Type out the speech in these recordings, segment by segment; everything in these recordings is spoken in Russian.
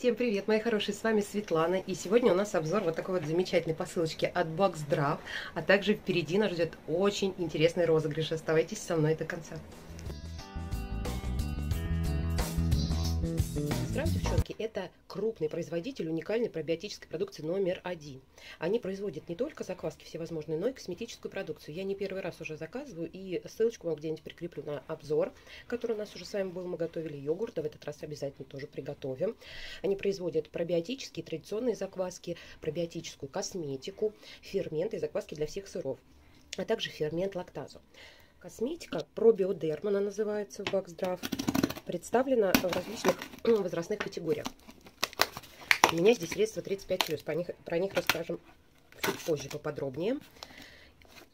Всем привет, мои хорошие, с вами Светлана, и сегодня у нас обзор вот такой вот замечательной посылочки от Boxdraft, а также впереди нас ждет очень интересный розыгрыш, оставайтесь со мной до конца. Здравствуйте, девчонки! Это крупный производитель уникальной пробиотической продукции номер один. Они производят не только закваски всевозможные, но и косметическую продукцию. Я не первый раз уже заказываю, и ссылочку вам где-нибудь прикреплю на обзор, который у нас уже с вами был. Мы готовили йогурт, а в этот раз обязательно тоже приготовим. Они производят пробиотические традиционные закваски, пробиотическую косметику, ферменты и закваски для всех сыров, а также фермент лактазу. Косметика пробиодерм, она называется в Баксдрав представлена в различных возрастных категориях. У меня здесь средства 35+, про них, про них расскажем чуть позже поподробнее.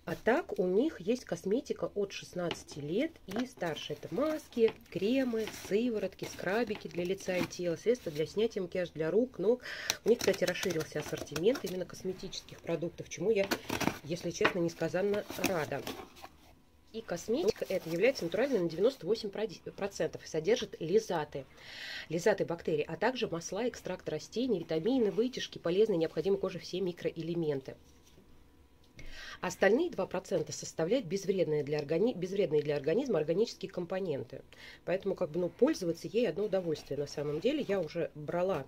А так у них есть косметика от 16 лет и старше. Это маски, кремы, сыворотки, скрабики для лица и тела, средства для снятия макияжа для рук, ног. У них, кстати, расширился ассортимент именно косметических продуктов, чему я, если честно, несказанно рада. И косметика это является натуральной на 98% и содержит лизаты, лизаты бактерий, а также масла, экстракт растений, витамины, вытяжки, полезные, необходимые коже все микроэлементы. Остальные 2% составляют безвредные для, органи... безвредные для организма органические компоненты. Поэтому как бы, ну, пользоваться ей одно удовольствие на самом деле. Я уже брала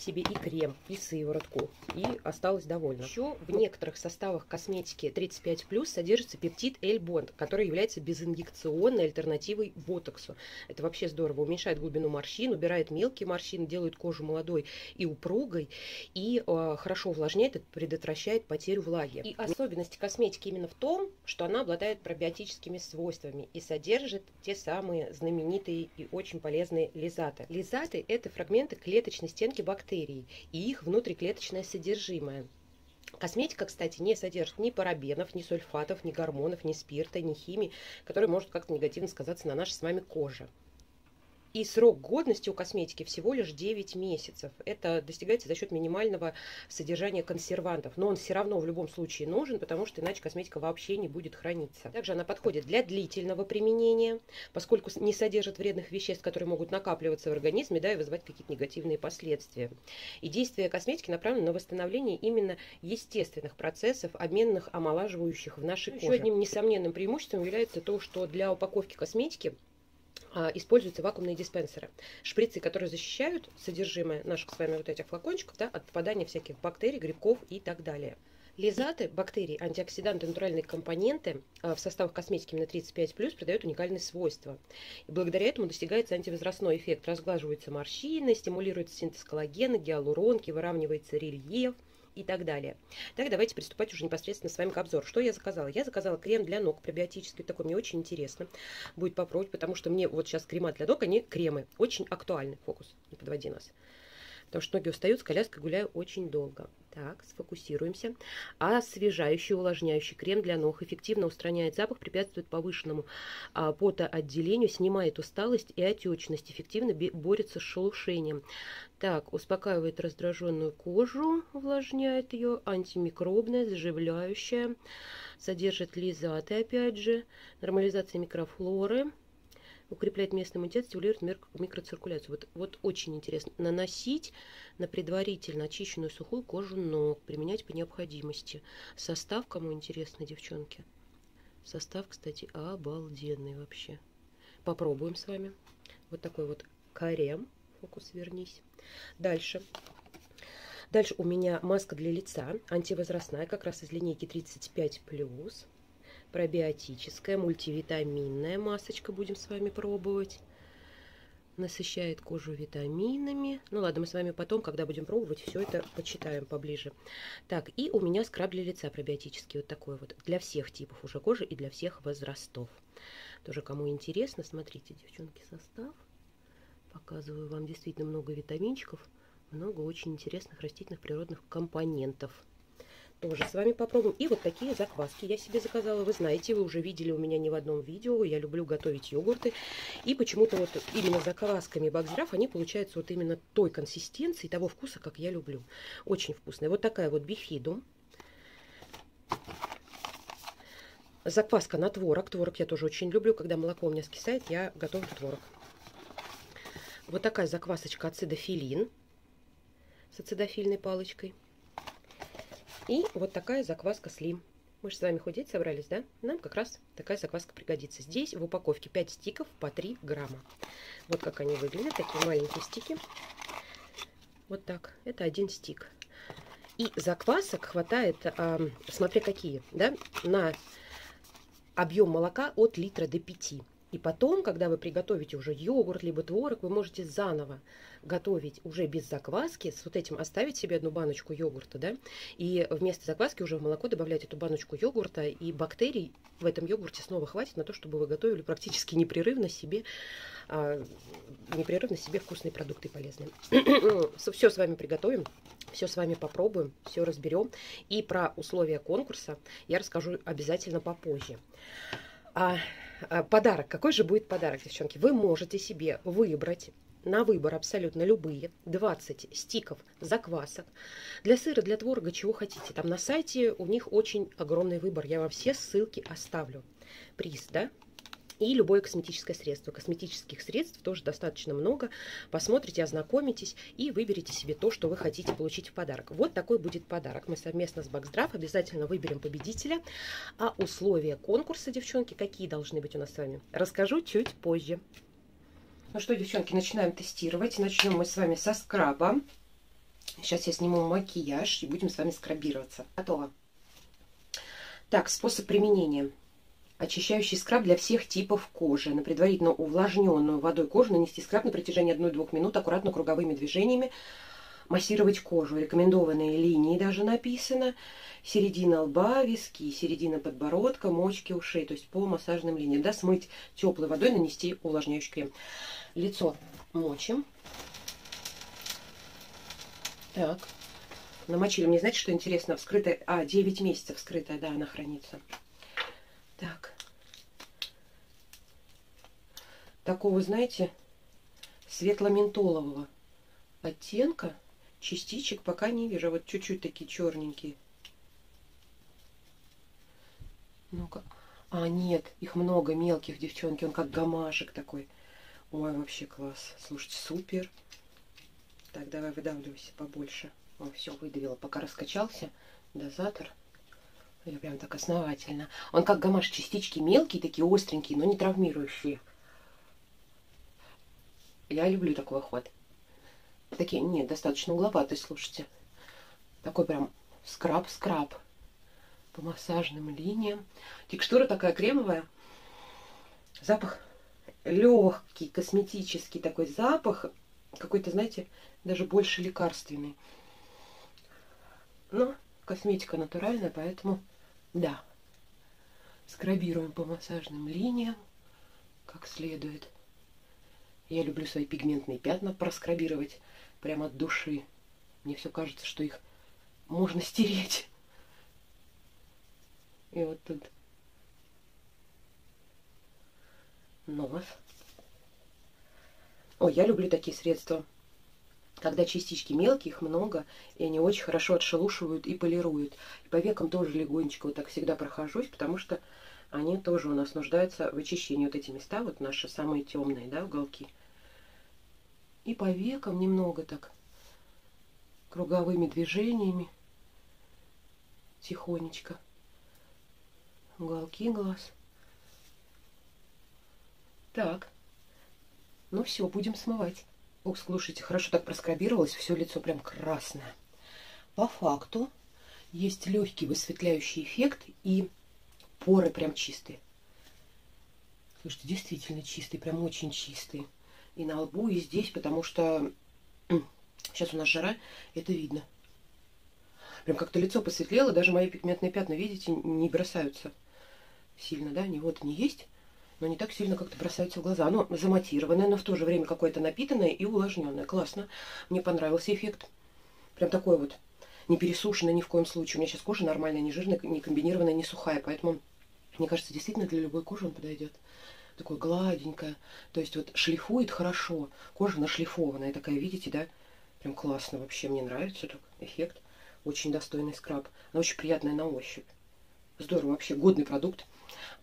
себе и крем, и сыворотку, и осталась довольна. Еще в некоторых составах косметики 35+, содержится пептид L-бонд, который является безинъекционной альтернативой ботоксу. Это вообще здорово, уменьшает глубину морщин, убирает мелкие морщины, делает кожу молодой и упругой, и э, хорошо увлажняет и предотвращает потерю влаги. И особенность косметики именно в том, что она обладает пробиотическими свойствами и содержит те самые знаменитые и очень полезные лизаты. Лизаты – это фрагменты клеточной стенки бактерий, бактерий и их внутриклеточное содержимое. Косметика, кстати, не содержит ни парабенов, ни сульфатов, ни гормонов, ни спирта, ни химии, которые может как-то негативно сказаться на нашей с вами коже. И срок годности у косметики всего лишь 9 месяцев. Это достигается за счет минимального содержания консервантов. Но он все равно в любом случае нужен, потому что иначе косметика вообще не будет храниться. Также она подходит для длительного применения, поскольку не содержит вредных веществ, которые могут накапливаться в организме да, и вызывать какие-то негативные последствия. И действие косметики направлено на восстановление именно естественных процессов, обменных, омолаживающих в нашей коже. Еще одним несомненным преимуществом является то, что для упаковки косметики используются вакуумные диспенсеры. Шприцы, которые защищают содержимое наших с вами вот этих флакончиков да, от попадания всяких бактерий, грибков и так далее. Лизаты, бактерии, антиоксиданты, натуральные компоненты а, в составах косметики на 35+, придают уникальные свойства. И благодаря этому достигается антивозрастной эффект. Разглаживаются морщины, стимулируется синтез коллагена, гиалуронки, выравнивается рельеф – и так далее. Так, давайте приступать уже непосредственно с вами к обзору. Что я заказала? Я заказала крем для ног пробиотический, такой мне очень интересно будет попробовать, потому что мне вот сейчас крема для ног, они кремы, очень актуальны, фокус, не подводи нас. Потому что ноги устают, с коляской гуляю очень долго. Так, сфокусируемся. Освежающий, увлажняющий крем для ног эффективно устраняет запах, препятствует повышенному а, потоотделению, снимает усталость и отечность, эффективно борется с шелушением. Так, успокаивает раздраженную кожу, увлажняет ее, антимикробная, заживляющая, содержит лизаты, опять же, нормализация микрофлоры, укрепляет местный иммунитет, стимулирует микроциркуляцию. Вот, вот очень интересно. Наносить на предварительно очищенную сухую кожу ног, применять по необходимости. Состав, кому интересно, девчонки. Состав, кстати, обалденный вообще. Попробуем с вами. Вот такой вот крем. Фокус вернись. Дальше. Дальше у меня маска для лица, антивозрастная, как раз из линейки 35+ пробиотическая, мультивитаминная масочка будем с вами пробовать. Насыщает кожу витаминами. Ну ладно, мы с вами потом, когда будем пробовать, все это почитаем поближе. Так, и у меня скраб для лица пробиотический, вот такой вот. Для всех типов уже кожи и для всех возрастов. Тоже кому интересно, смотрите, девчонки, состав. Показываю вам действительно много витаминчиков, много очень интересных растительных природных компонентов тоже с вами попробуем. И вот такие закваски я себе заказала. Вы знаете, вы уже видели у меня не в одном видео. Я люблю готовить йогурты. И почему-то вот именно заквасками Баксдраф они получаются вот именно той консистенции, того вкуса, как я люблю. Очень вкусная. Вот такая вот бифиду. Закваска на творог. Творог я тоже очень люблю. Когда молоко у меня скисает, я готовлю творог. Вот такая заквасочка ацидофилин. с ацидофильной палочкой. И вот такая закваска слим. Мы же с вами худеть собрались, да? Нам как раз такая закваска пригодится. Здесь в упаковке 5 стиков по 3 грамма. Вот как они выглядят, такие маленькие стики. Вот так. Это один стик. И заквасок хватает, э, смотря какие, да, на объем молока от литра до 5. И потом, когда вы приготовите уже йогурт, либо творог, вы можете заново готовить уже без закваски, с вот этим оставить себе одну баночку йогурта, да, и вместо закваски уже в молоко добавлять эту баночку йогурта, и бактерий в этом йогурте снова хватит на то, чтобы вы готовили практически непрерывно себе, а, непрерывно себе вкусные продукты полезные. все с вами приготовим, все с вами попробуем, все разберем. И про условия конкурса я расскажу обязательно попозже. А, подарок. Какой же будет подарок, девчонки? Вы можете себе выбрать на выбор абсолютно любые 20 стиков заквасок для сыра, для творога, чего хотите. Там на сайте у них очень огромный выбор. Я вам все ссылки оставлю. Приз, да? И любое косметическое средство. Косметических средств тоже достаточно много. Посмотрите, ознакомитесь и выберите себе то, что вы хотите получить в подарок. Вот такой будет подарок. Мы совместно с Баксдрав обязательно выберем победителя. А условия конкурса, девчонки, какие должны быть у нас с вами, расскажу чуть позже. Ну что, девчонки, начинаем тестировать. Начнем мы с вами со скраба. Сейчас я сниму макияж и будем с вами скрабироваться. Готово. Так, способ применения. Очищающий скраб для всех типов кожи. На предварительно увлажненную водой кожу нанести скраб на протяжении 1-2 минут аккуратно круговыми движениями. Массировать кожу. Рекомендованные линии даже написано. Середина лба, виски, середина подбородка, мочки ушей. То есть по массажным линиям. Да, смыть теплой водой, нанести увлажняющий крем. Лицо мочим. Так. Намочили. Мне знаете, что интересно? Вскрытая... А, 9 месяцев вскрытая, да, она хранится. Так. Такого, знаете, светло-ментолового оттенка. Частичек пока не вижу. Вот чуть-чуть такие черненькие. Ну-ка. А, нет, их много мелких, девчонки. Он как гамашек такой. Ой, вообще класс. Слушайте, супер. Так, давай выдавливайся побольше. О, все, выдавила. Пока раскачался. Дозатор. Я прям так основательно. Он как гамаш, частички мелкие, такие остренькие, но не травмирующие. Я люблю такой ход. Такие, нет, достаточно угловатые, слушайте. Такой прям скраб-скраб по массажным линиям. Текстура такая кремовая. Запах легкий, косметический такой запах. Какой-то, знаете, даже больше лекарственный. Но косметика натуральная, поэтому да. Скрабируем по массажным линиям, как следует. Я люблю свои пигментные пятна проскрабировать прямо от души. Мне все кажется, что их можно стереть. И вот тут нос. Ой, я люблю такие средства когда частички мелкие, их много, и они очень хорошо отшелушивают и полируют. И по векам тоже легонечко вот так всегда прохожусь, потому что они тоже у нас нуждаются в очищении. Вот эти места, вот наши самые темные, да, уголки. И по векам немного так круговыми движениями тихонечко. Уголки глаз. Так. Ну все, будем смывать. Ох, слушайте, хорошо так проскрабировалось, все лицо прям красное. По факту есть легкий высветляющий эффект и поры прям чистые. Слушайте, действительно чистый, прям очень чистый. И на лбу, и здесь, потому что сейчас у нас жара, это видно. Прям как-то лицо посветлело, даже мои пигментные пятна, видите, не бросаются сильно, да, они вот они есть, но не так сильно как-то бросаются в глаза. Оно заматированное, но в то же время какое-то напитанное и увлажненное. Классно. Мне понравился эффект. Прям такой вот. Не пересушенный ни в коем случае. У меня сейчас кожа нормальная, не жирная, не комбинированная, не сухая. Поэтому, мне кажется, действительно для любой кожи он подойдет. Такое гладенькое. То есть вот шлифует хорошо. Кожа нашлифованная такая, видите, да? Прям классно вообще. Мне нравится этот эффект. Очень достойный скраб. Она очень приятная на ощупь. Здорово вообще. Годный продукт.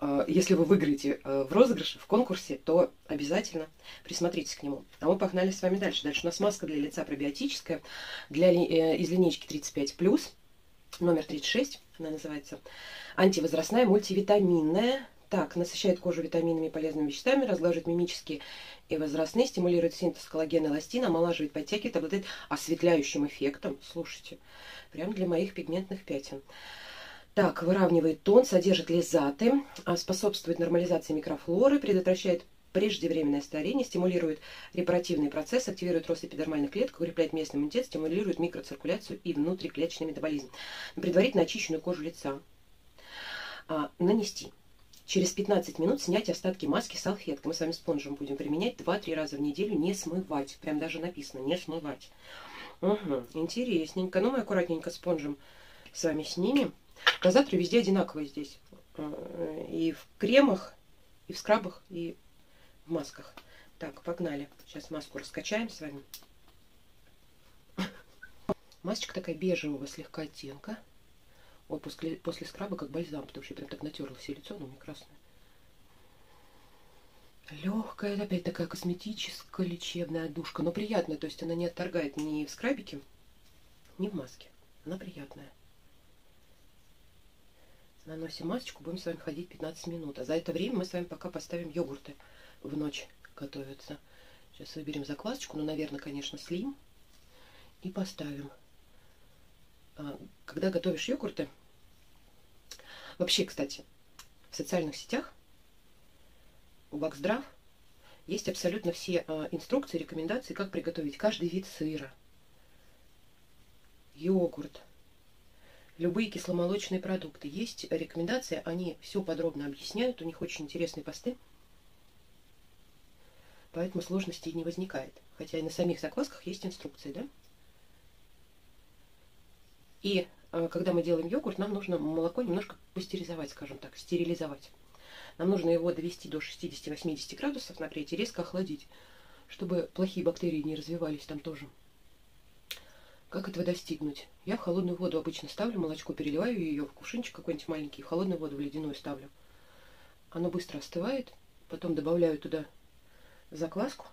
э, если вы выиграете э, в розыгрыше, в конкурсе, то обязательно присмотритесь к нему. А мы погнали с вами дальше. Дальше у нас маска для лица пробиотическая для, из линейки 35+, номер 36, она называется, антивозрастная, мультивитаминная, так, насыщает кожу витаминами и полезными веществами, разглаживает мимические и возрастные, стимулирует синтез коллагена и эластина, омолаживает, подтягивает, обладает осветляющим эффектом. Слушайте, прям для моих пигментных пятен. Так, выравнивает тон, содержит лизаты, а, способствует нормализации микрофлоры, предотвращает преждевременное старение, стимулирует репаративный процесс, активирует рост эпидермальных клеток, укрепляет местный иммунитет, стимулирует микроциркуляцию и внутриклеточный метаболизм. Предварительно очищенную кожу лица а, нанести. Через 15 минут снять остатки маски салфеткой. Мы с вами спонжем будем применять 2-3 раза в неделю, не смывать. Прям даже написано, не смывать. Угу, интересненько. Ну, мы аккуратненько спонжем с вами снимем. Дозаторы везде одинаковые здесь. Э, и в кремах, и в скрабах, и в масках. Так, погнали. Сейчас маску раскачаем с вами. Масочка такая бежевого слегка оттенка. Вот после, после скраба как бальзам, потому что я прям так натерла все лицо, но не красное. Легкая, опять такая косметическая лечебная отдушка, но приятная, то есть она не отторгает ни в скрабике, ни в маске. Она приятная. Наносим масочку, будем с вами ходить 15 минут. А за это время мы с вами пока поставим йогурты в ночь готовятся. Сейчас выберем заквасочку, ну, наверное, конечно, слим. И поставим. А, когда готовишь йогурты, вообще, кстати, в социальных сетях у Бакздрав есть абсолютно все а, инструкции, рекомендации, как приготовить каждый вид сыра, йогурт, любые кисломолочные продукты. Есть рекомендации, они все подробно объясняют, у них очень интересные посты, поэтому сложностей не возникает. Хотя и на самих заквасках есть инструкции, да? И э, когда мы делаем йогурт, нам нужно молоко немножко пастеризовать, скажем так, стерилизовать. Нам нужно его довести до 60-80 градусов, нагреть и резко охладить, чтобы плохие бактерии не развивались там тоже. Как этого достигнуть? Я в холодную воду обычно ставлю молочко, переливаю ее в кувшинчик какой-нибудь маленький, в холодную воду, в ледяную ставлю. Оно быстро остывает, потом добавляю туда закваску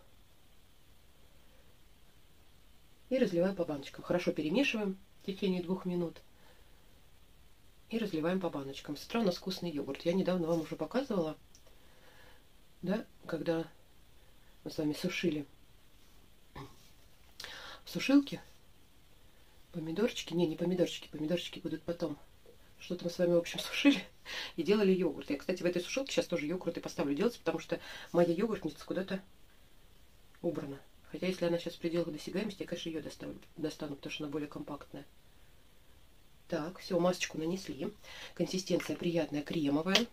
и разливаю по баночкам. Хорошо перемешиваем, в течение двух минут. И разливаем по баночкам. С утра у нас вкусный йогурт. Я недавно вам уже показывала, да, когда мы с вами сушили в сушилке помидорчики. Не, не помидорчики, помидорчики будут потом. Что-то мы с вами, в общем, сушили и делали йогурт. Я, кстати, в этой сушилке сейчас тоже йогурт и поставлю делать, потому что моя йогуртница куда-то убрана. Хотя, если она сейчас в пределах досягаемости, я, конечно, ее достану, достану, потому что она более компактная. Так, все, масочку нанесли. Консистенция приятная, кремовая.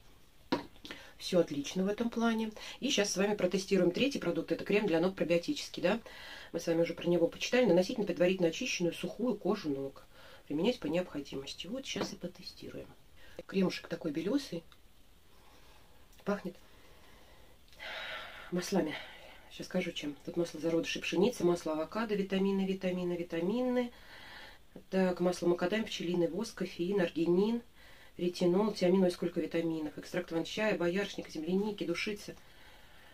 Все отлично в этом плане. И сейчас с вами протестируем третий продукт. Это крем для ног пробиотический, да? Мы с вами уже про него почитали. Наносить на предварительно очищенную сухую кожу ног. Применять по необходимости. Вот сейчас и потестируем. Кремушек такой белесый. Пахнет маслами Сейчас скажу, чем. Тут масло зародышей пшеницы, масло авокадо, витамины, витамины, витамины. Так, масло макадам, пчелиный воск, кофеин, аргинин, ретинол, тиамин, ой, сколько витаминов. Экстракт ван-чая, боярышника, земляники, душицы.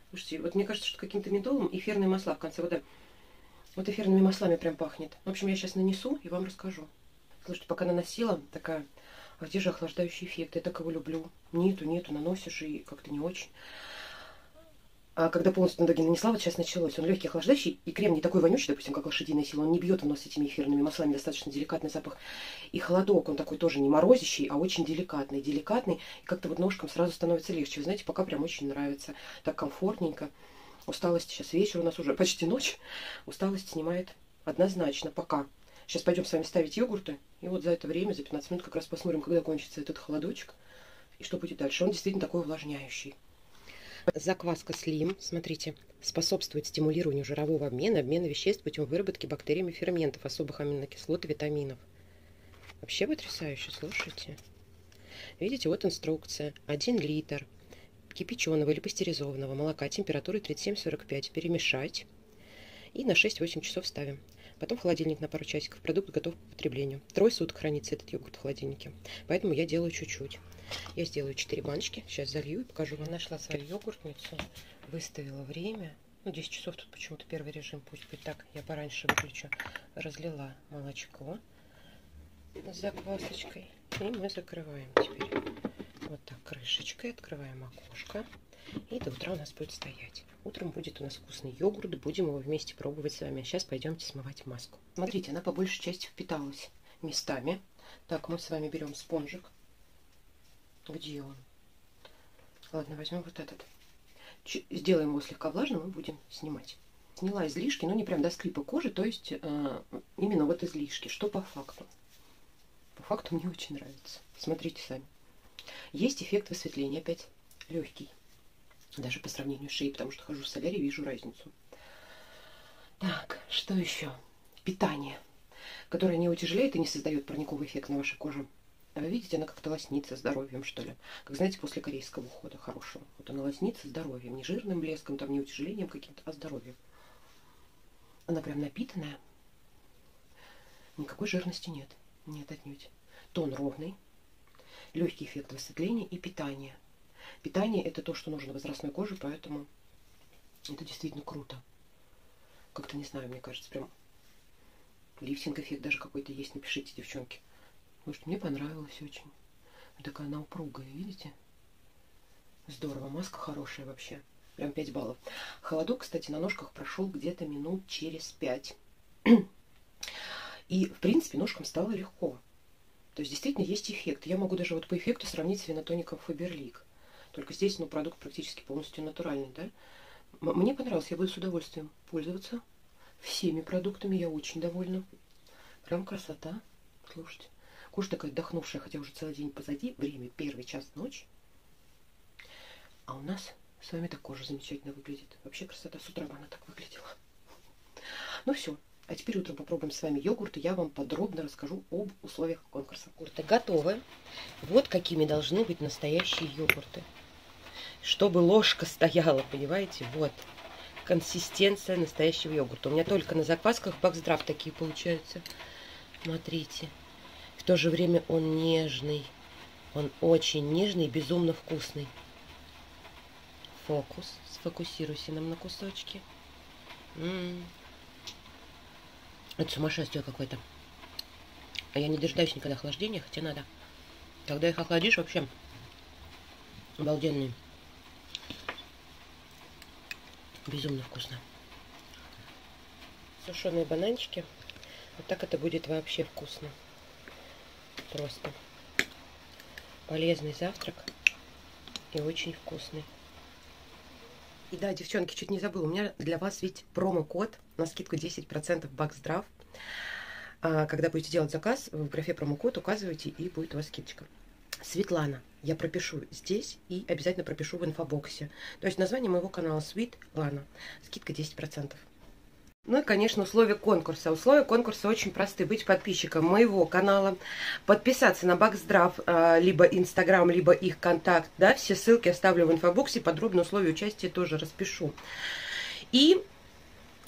Слушайте, вот мне кажется, что каким-то медовым эфирные масла в конце. Вот, да, вот эфирными маслами прям пахнет. В общем, я сейчас нанесу и вам расскажу. Слушайте, пока наносила, такая, а где же охлаждающий эффект? Я так его люблю. Нету, нету, наносишь и как-то не очень. А когда полностью на ноги нанесла, вот сейчас началось. Он легкий, охлаждающий, и крем не такой вонючий, допустим, как лошадиная сила. Он не бьет в нос этими эфирными маслами, достаточно деликатный запах. И холодок, он такой тоже не морозящий, а очень деликатный. Деликатный, и как-то вот ножкам сразу становится легче. Вы знаете, пока прям очень нравится. Так комфортненько. Усталость сейчас вечер, у нас уже почти ночь. Усталость снимает однозначно, пока. Сейчас пойдем с вами ставить йогурты. И вот за это время, за 15 минут, как раз посмотрим, когда кончится этот холодочек. И что будет дальше. Он действительно такой увлажняющий. Закваска Slim, смотрите, способствует стимулированию жирового обмена, обмена веществ путем выработки бактериями ферментов, особых аминокислот и витаминов. Вообще потрясающе, слушайте. Видите, вот инструкция. 1 литр кипяченого или пастеризованного молока температурой 37-45 перемешать и на 6-8 часов ставим. Потом в холодильник на пару часиков. Продукт готов к потреблению. Трое суток хранится этот йогурт в холодильнике. Поэтому я делаю чуть-чуть. Я сделаю 4 баночки. Сейчас залью и покажу вам. Нашла свою йогуртницу, выставила время. Ну, 10 часов тут почему-то первый режим, пусть будет так. Я пораньше выключу. Разлила молочко с заквасочкой. И мы закрываем теперь вот так крышечкой. Открываем окошко. И до утра у нас будет стоять. Утром будет у нас вкусный йогурт. Будем его вместе пробовать с вами. А сейчас пойдемте смывать маску. Смотрите, она по большей части впиталась местами. Так, мы с вами берем спонжик. Где он? Ладно, возьмем вот этот. Ч сделаем его слегка влажным и будем снимать. Сняла излишки, но не прям до скрипа кожи, то есть э, именно вот излишки. Что по факту? По факту мне очень нравится. Смотрите сами. Есть эффект высветления опять легкий. Даже по сравнению с шеей, потому что хожу в солярий, вижу разницу. Так, что еще? Питание, которое не утяжеляет и не создает парниковый эффект на вашей коже. А вы видите, она как-то лоснится здоровьем, что ли. Как знаете, после корейского ухода хорошего. Вот она лоснится здоровьем. Не жирным блеском, там, не утяжелением каким-то, а здоровьем. Она прям напитанная. Никакой жирности нет. Нет, отнюдь. Тон ровный. Легкий эффект высветления и питания. Питание это то, что нужно возрастной коже, поэтому это действительно круто. Как-то не знаю, мне кажется, прям лифтинг эффект даже какой-то есть. Напишите, девчонки. Может, мне понравилось очень. Такая она упругая, видите? Здорово, маска хорошая вообще. Прям 5 баллов. Холодок, кстати, на ножках прошел где-то минут через 5. И, в принципе, ножкам стало легко. То есть, действительно, есть эффект. Я могу даже вот по эффекту сравнить с винотоником Фаберлик. Только здесь, ну, продукт практически полностью натуральный, да? Мне понравилось, я буду с удовольствием пользоваться всеми продуктами. Я очень довольна. Прям красота. Слушайте. Кожа такая отдохнувшая, хотя уже целый день позади. Время первый час ночи. А у нас с вами так кожа замечательно выглядит. Вообще красота. С утра она так выглядела. Ну все. А теперь утром попробуем с вами йогурт, и я вам подробно расскажу об условиях конкурса. Йогурты готовы. Вот какими должны быть настоящие йогурты. Чтобы ложка стояла, понимаете? Вот. Консистенция настоящего йогурта. У меня только на заквасках Баксдраф такие получаются. Смотрите то же время он нежный. Он очень нежный и безумно вкусный. Фокус. Сфокусируйся нам на кусочки. М -м -м. Это сумасшествие какое-то. А я не дожидаюсь никогда охлаждения, хотя надо. Когда их охладишь, вообще обалденные. Безумно вкусно. Сушеные бананчики. Вот так это будет вообще вкусно. Просто полезный завтрак и очень вкусный. И да, девчонки, чуть не забыла, у меня для вас ведь промокод на скидку 10% Баксдрав. Когда будете делать заказ, в графе промокод указывайте, и будет у вас скидочка. Светлана. Я пропишу здесь и обязательно пропишу в инфобоксе. То есть название моего канала Lana. Скидка 10%. Ну и, конечно, условия конкурса. Условия конкурса очень просты. Быть подписчиком моего канала, подписаться на Баксдрав, а, либо Инстаграм, либо их контакт. Да, все ссылки оставлю в инфобоксе, подробно условия участия тоже распишу. И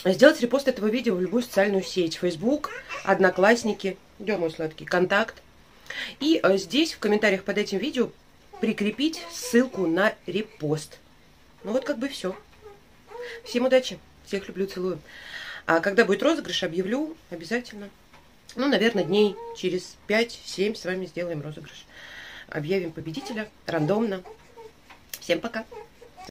сделать репост этого видео в любую социальную сеть. Facebook, Одноклассники, где мой сладкий, контакт. И э, здесь в комментариях под этим видео прикрепить ссылку на репост. Ну вот как бы все. Всем удачи. Всех люблю, целую. А когда будет розыгрыш, объявлю обязательно. Ну, наверное, дней через 5-7 с вами сделаем розыгрыш. Объявим победителя рандомно. Всем пока!